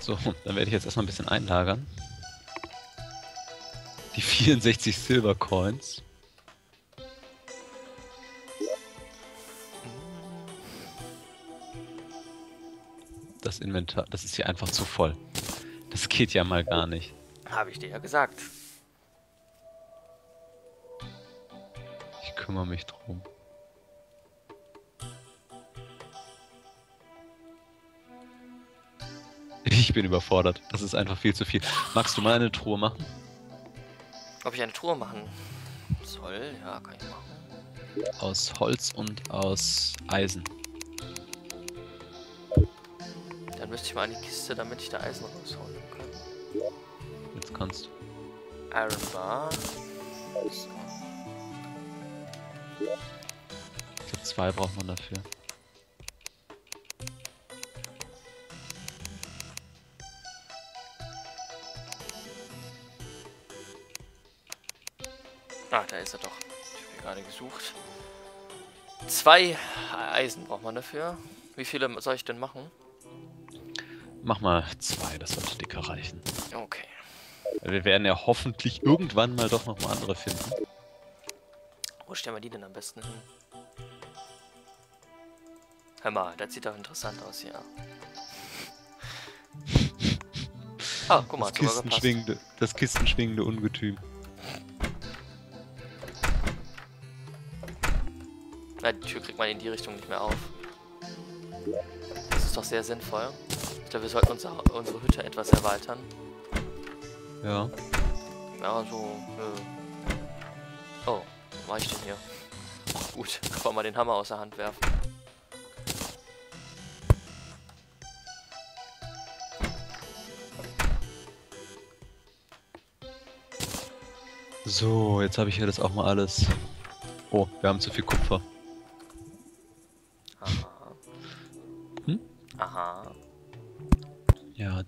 So, dann werde ich jetzt erstmal ein bisschen einlagern. Die 64 Silver Coins. Das Inventar, das ist hier einfach zu voll. Das geht ja mal gar nicht. Habe ich dir ja gesagt. Ich kümmere mich drum. Ich bin überfordert. Das ist einfach viel zu viel. Magst du mal eine Truhe machen? Ob ich eine Truhe machen soll? Ja, kann ich machen. Aus Holz und aus Eisen. Dann müsste ich mal die Kiste, damit ich da Eisen rausholen kann. Jetzt kannst du. Iron Bar. So. Ich glaub, zwei braucht man dafür. Ah, da ist er doch. Ich habe ihn gerade gesucht. Zwei Eisen braucht man dafür. Wie viele soll ich denn machen? Mach mal zwei, das sollte dicker reichen. Okay. Wir werden ja hoffentlich irgendwann mal doch noch mal andere finden. Wo stellen wir die denn am besten hin? Hör mal, das sieht doch interessant aus hier. Ah, guck mal, Das kistenschwingende, das kistenschwingende Ungetüm. Na, die Tür kriegt man in die Richtung nicht mehr auf. Das ist doch sehr sinnvoll. Ich glaube, wir sollten unser, unsere Hütte etwas erweitern. Ja. Ja, so. Nö. Oh, was war ich denn hier? Gut, einfach mal den Hammer aus der Hand werfen. So, jetzt habe ich hier das auch mal alles. Oh, wir haben zu viel Kupfer.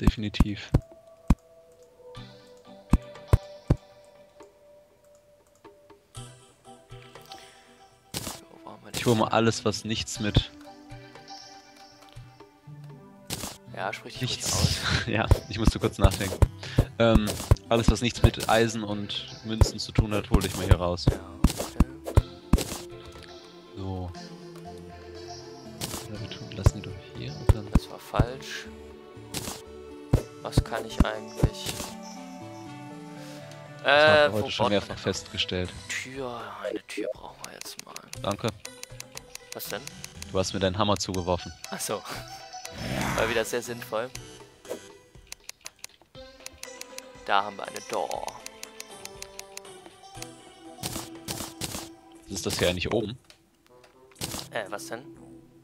Definitiv. Ich hole mal alles, was nichts mit Ja, sprich nichts. aus. ja, ich musste kurz nachdenken. Ähm, alles, was nichts mit Eisen und Münzen zu tun hat, hole ich mal hier raus. Ja, eigentlich? Das haben Äh, wir wo heute schon mehrfach festgestellt. Tür? Eine Tür brauchen wir jetzt mal. Danke. Was denn? Du hast mir deinen Hammer zugeworfen. Achso. War wieder sehr sinnvoll. Da haben wir eine Door. Was ist das hier eigentlich oben? Äh, was denn?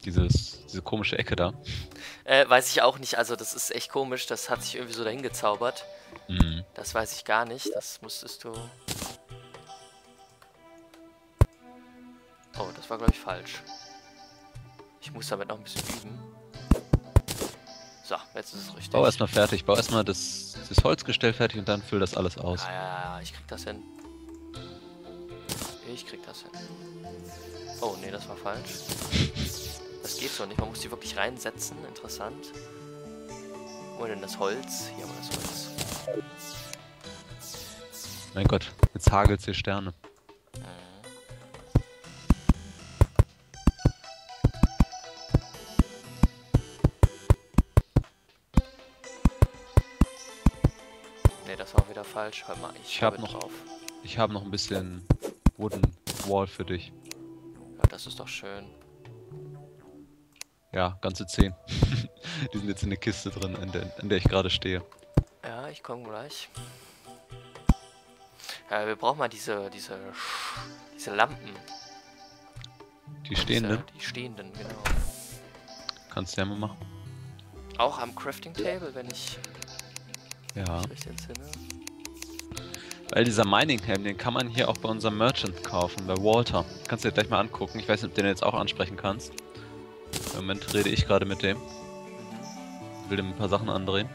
Dieses, diese komische Ecke da. Äh, weiß ich auch nicht. Also, das ist echt komisch. Das hat sich irgendwie so dahin gezaubert. Mhm. Das weiß ich gar nicht. Das musstest du. Oh, das war, glaube ich, falsch. Ich muss damit noch ein bisschen üben. So, jetzt ist es richtig. Bau erstmal fertig. Bau erstmal das, das Holzgestell fertig und dann füll das alles aus. Ah, ja, ja, ja, ich krieg das hin. Ich krieg das hin. Oh, nee, das war falsch. Das geht so nicht. Man muss die wirklich reinsetzen. Interessant. Wo denn das Holz? Hier haben wir das Holz. Mein Gott, jetzt hagelt's hier Sterne. Mhm. Nee, das war wieder falsch. Hör mal, ich, Ich hab habe noch- drauf. Ich habe noch ein bisschen Wooden Wall für dich. Ja, das ist doch schön. Ja, ganze 10. Die sind jetzt in der Kiste drin, in der, in der ich gerade stehe. Ja, ich komme gleich. Ja, wir brauchen mal diese, diese, diese Lampen. Die stehende Diese, die stehenden, genau. kannst du ja mal machen. Auch am Crafting Table, wenn ich Ja. mich recht entsinne. Weil dieser Mining Helm, den kann man hier auch bei unserem Merchant kaufen, bei Walter. Kannst du dir gleich mal angucken. Ich weiß nicht, ob du den jetzt auch ansprechen kannst. Im Moment rede ich gerade mit dem. Will dem ein paar Sachen andrehen.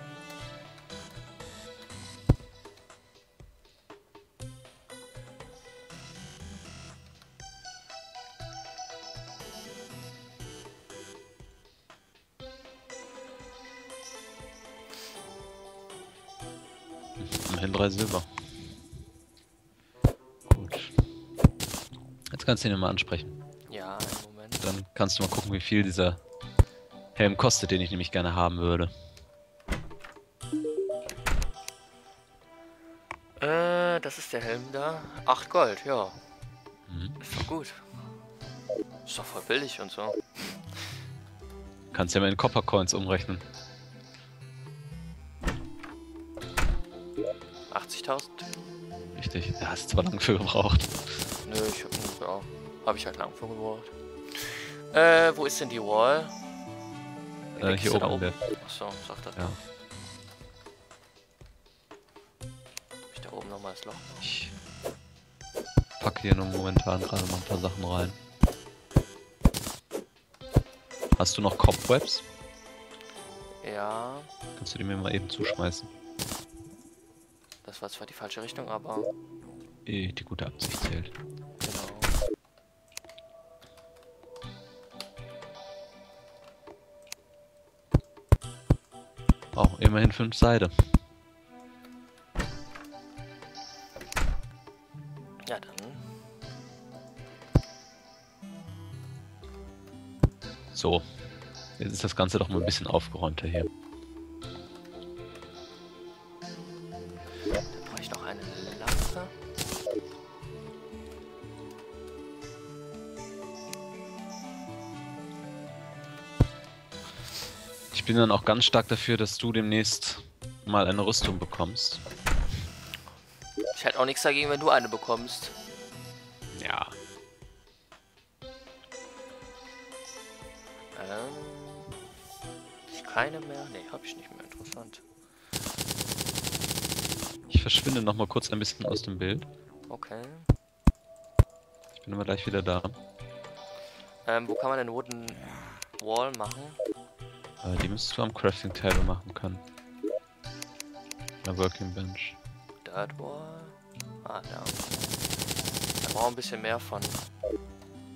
Immerhin drei Silber. Gut. Jetzt kannst du ihn mal ansprechen. Dann kannst du mal gucken, wie viel dieser Helm kostet, den ich nämlich gerne haben würde. Äh, das ist der Helm da. 8 Gold, ja. Mhm. Ist doch gut. Ist doch voll billig und so. Kannst ja mal in Copper Coins umrechnen. 80.000? Richtig. Da hast du zwar lange für gebraucht. Nö, ich hab, ja, hab ich halt lang für gebraucht. Äh, wo ist denn die Wall? Äh, hier oben. Der. Achso, sagt das Ja. doch. Ich da oben nochmal das Loch. Ich packe hier nur momentan gerade noch ein paar Sachen rein. Hast du noch Cobwebs? Ja, Kannst du die mir mal eben zuschmeißen? das war zwar die falsche Richtung, aber Eh, die gute Absicht zählt. Immerhin fünf Seide. Ja, dann. So. Jetzt ist das Ganze doch mal ein bisschen aufgeräumter hier. Dann brauche ich noch eine Lampe. Ich bin dann auch ganz stark dafür, dass du demnächst mal eine Rüstung bekommst. Ich hätte auch nichts dagegen, wenn du eine bekommst. Ja. Ähm. Ich keine mehr? Nee, hab ich nicht mehr. Interessant. Ich verschwinde noch mal kurz ein bisschen aus dem Bild. Okay. Ich bin aber gleich wieder da. Ähm, wo kann man denn Wooden Wall machen? Äh, die müsstest du am Crafting Table machen können. Der Working Bench. Dirt Wall. Ah, da. Da brauchen wir ein bisschen mehr von,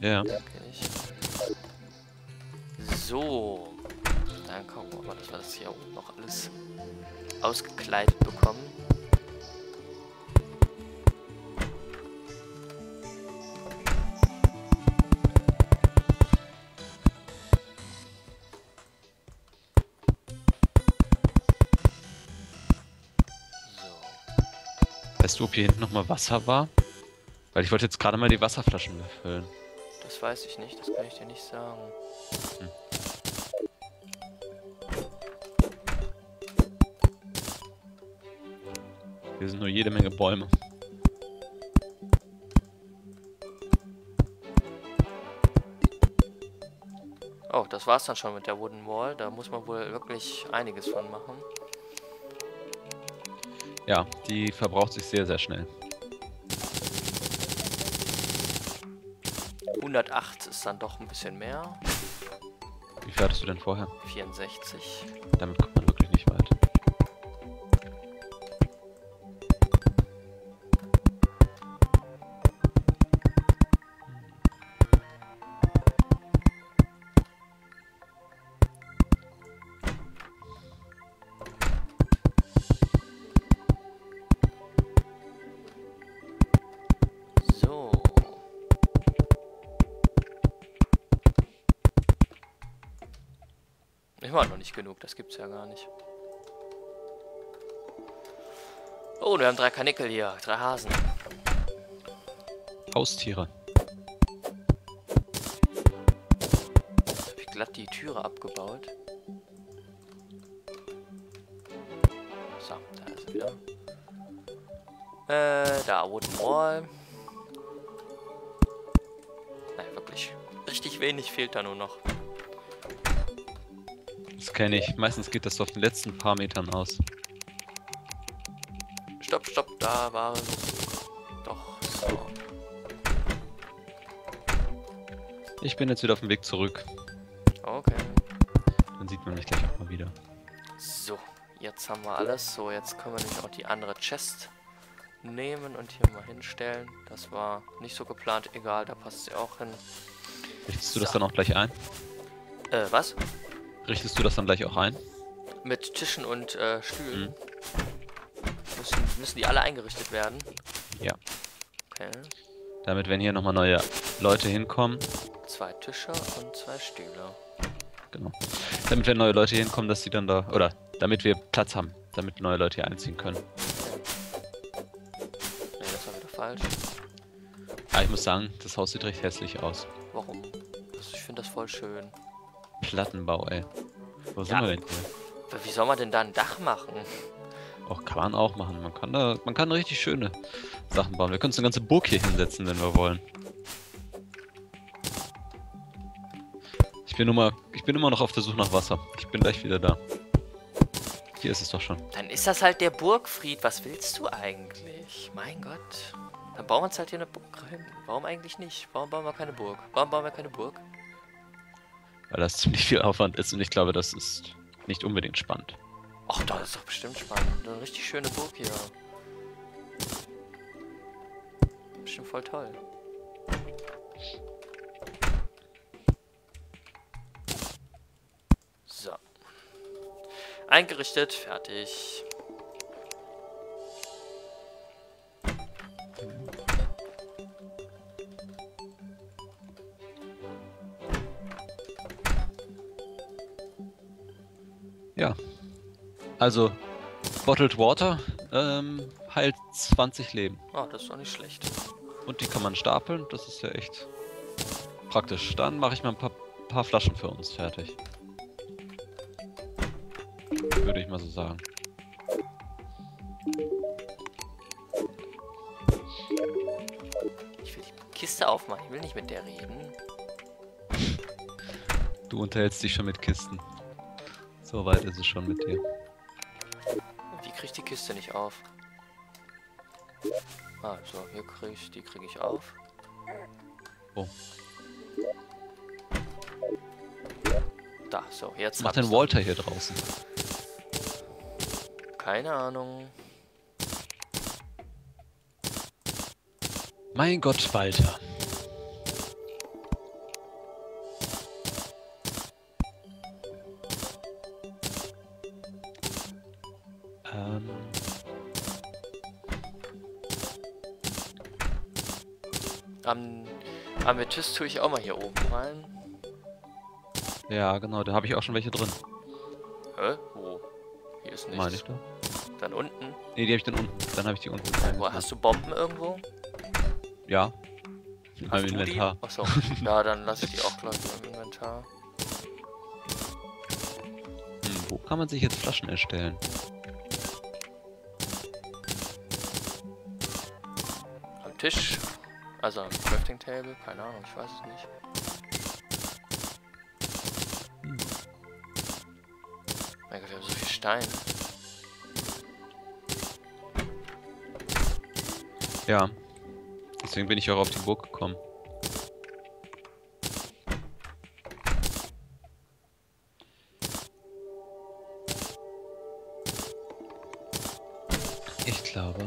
Ja. ich. So. Dann gucken wir mal, dass wir das hier oben noch alles ausgekleidet bekommen. Weißt du, ob hier hinten noch mal Wasser war? Weil ich wollte jetzt gerade mal die Wasserflaschen befüllen. Das weiß ich nicht, das kann ich dir nicht sagen. Hier sind nur jede Menge Bäume. Oh, das war's dann schon mit der Wooden Wall. Da muss man wohl wirklich einiges von machen. Ja, die verbraucht sich sehr, sehr schnell. 108 ist dann doch ein bisschen mehr. Wie viel hattest du denn vorher? 64. Damit kommt man Immer noch nicht genug, das gibt's ja gar nicht. Oh, wir haben drei Kanickel hier, drei Hasen. Haustiere. Jetzt hab ich glatt die Türe abgebaut. So, da ist sie wieder. Äh, da, Wooden Wall. Nein, wirklich. Richtig wenig fehlt da nur noch. Das kenne ich. Meistens geht das auf den letzten paar Metern aus. Stopp, stopp, da war doch so. Ich bin jetzt wieder auf dem Weg zurück. Okay. Dann sieht man mich gleich auch mal wieder. So, jetzt haben wir alles. So, jetzt können wir nämlich auch die andere Chest nehmen und hier mal hinstellen. Das war nicht so geplant, egal, da passt sie auch hin. Richtest du das So. dann auch gleich ein? Äh, was? Richtest du das dann gleich auch ein? Mit Tischen und äh, Stühlen. Muss müssen, müssen die alle eingerichtet werden? Ja. Okay. Damit, wenn hier nochmal neue Leute hinkommen, Zwei Tische und zwei Stühle. genau. Damit, wenn neue Leute hinkommen, dass sie dann da, oder damit wir Platz haben, damit neue Leute hier einziehen können. Nee, das war wieder falsch. Aber ich muss sagen, das Haus sieht recht hässlich aus. Warum? Das, ich finde das voll schön. Plattenbau, ey. Wo sind Ja. wir denn hier? Wie soll man denn da ein Dach machen? Och, kann man auch machen. Man kann da, man kann richtig schöne Sachen bauen. Wir können uns eine ganze Burg hier hinsetzen, wenn wir wollen. Ich bin, mal, ich bin immer noch auf der Suche nach Wasser. Ich bin gleich wieder da. Hier ist es doch schon. Dann ist das halt der Burgfried. Was willst du eigentlich? Mein Gott. Dann bauen wir uns halt hier eine Burg rein. Warum eigentlich nicht? Warum bauen wir keine Burg? Warum bauen wir keine Burg? Weil das ziemlich viel Aufwand ist und ich glaube, das ist nicht unbedingt spannend. Ach, das ist doch bestimmt spannend. Eine richtig schöne Burg hier. Bestimmt voll toll. So. Eingerichtet, fertig. Also, Bottled Water ähm, heilt 20 Leben. Oh, das ist doch nicht schlecht. Und die kann man stapeln. Das ist ja echt praktisch. Dann mache ich mal ein paar, paar Flaschen für uns fertig. Würde ich mal so sagen. Ich will die Kiste aufmachen. Ich will nicht mit der reden. Du unterhältst dich schon mit Kisten. So weit ist es schon mit dir. Die Kiste nicht auf? Ah, so, hier krieg ich, die kriege ich auf. Oh. Da, so, jetzt Was macht denn. Walter hier draußen? Keine Ahnung. Mein Gott, Walter. Ähm, Am Amethyst tue ich auch mal hier oben rein. ja, genau, da habe ich auch schon welche drin. Hä? Wo? Hier ist nichts. Meine ich doch. Dann unten. Ne, die habe ich dann unten. Dann habe ich die unten. Wo, hast du Bomben irgendwo? Ja. In meinem? Inventar. Achso. ja, dann lasse ich die auch gleich im Inventar. Hm, wo kann man sich jetzt Flaschen erstellen? Tisch. Also am Crafting Table. Keine Ahnung, ich weiß es nicht. Hm. Mein Gott, wir haben so viel Stein. Ja. Deswegen bin ich auch auf die Burg gekommen. Ich glaube.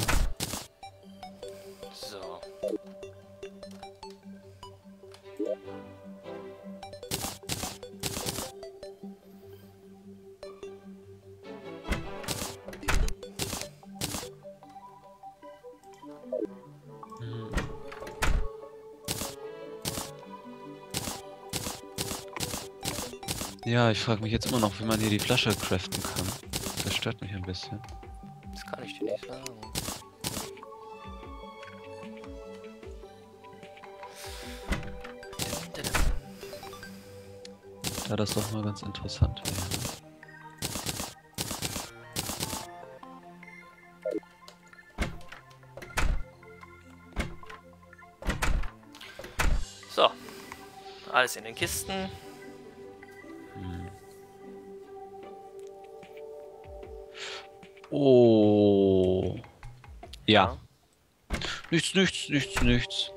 Ja, ich frage mich jetzt immer noch, wie man hier die Flasche craften kann. Das stört mich ein bisschen. Das kann ich dir nicht sagen. Da das doch mal ganz interessant wäre. So. Alles in den Kisten. Oh. Ja. Nichts, nichts, nichts, nichts.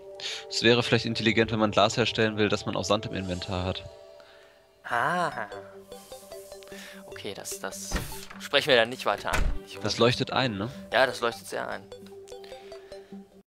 Es wäre vielleicht intelligent, wenn man Glas herstellen will, dass man auch Sand im Inventar hat. Ah. Okay, das, das sprechen wir dann nicht weiter an. Ich Das leuchtet ein, ne? ja, das leuchtet sehr ein.